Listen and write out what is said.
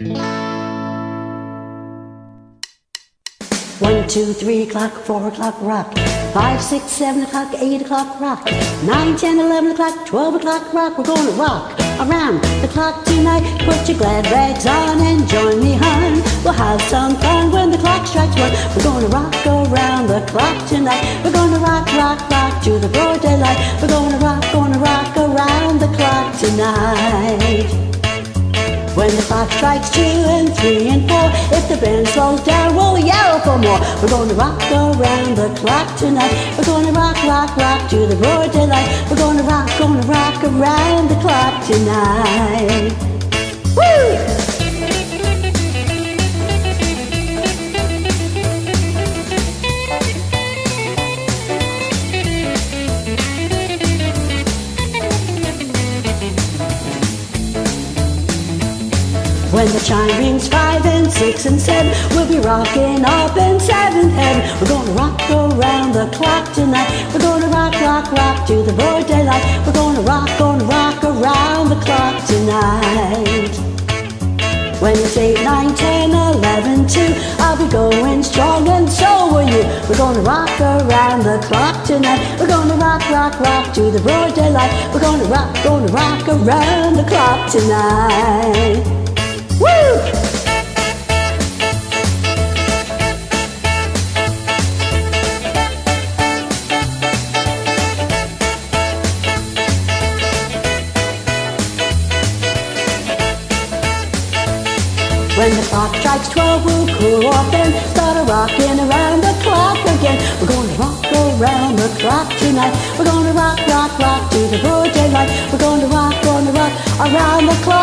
One, two, three o'clock, four o'clock, rock. Five, six, seven o'clock, eight o'clock, rock. Nine, ten, eleven o'clock, twelve o'clock, rock. We're gonna rock around the clock tonight. Put your glad rags on and join me, hon. We'll have some fun when the clock strikes one. We're gonna rock around the clock tonight. We're gonna rock, rock, rock to the broad daylight. We're gonna rock, gonna rock around the clock tonight. Clock strikes two and three and four, if the band slows down, we'll yell for more. We're gonna rock around the clock tonight. We're gonna rock, rock, rock to the broad daylight. We're gonna rock, gonna rock around the clock tonight. When the chime rings five and six and seven, we'll be rocking up in seventh heaven. We're gonna rock around the clock tonight. We're gonna rock, rock, rock to the broad daylight. We're gonna rock, gonna rock around the clock tonight. When it's 8, 9, 10, 11, too, I'll be going strong and so will you. We're gonna rock around the clock tonight. We're gonna rock, rock, rock to the broad daylight. We're gonna rock, gonna rock around the clock tonight. When the clock strikes twelve, we'll cool off and start a rocking around the clock again. We're gonna rock around the clock tonight. We're gonna rock, rock, rock to the broad daylight. We're gonna rock, gonna rock around the clock.